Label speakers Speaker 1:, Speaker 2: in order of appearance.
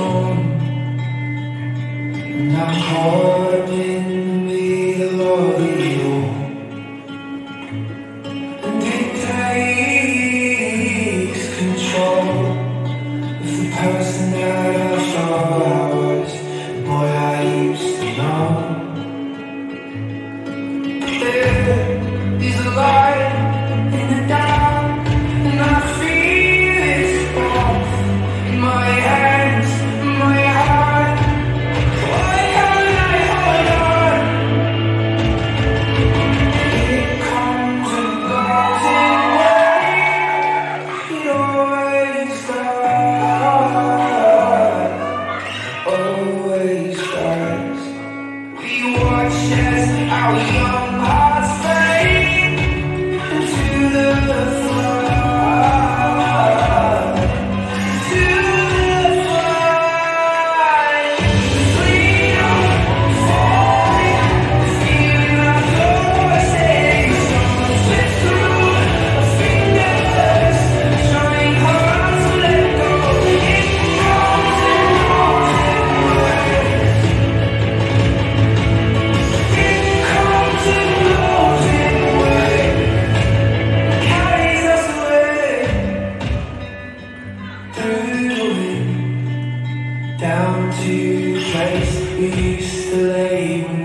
Speaker 1: home, and I'm home. I'll show through down to the place we used to lay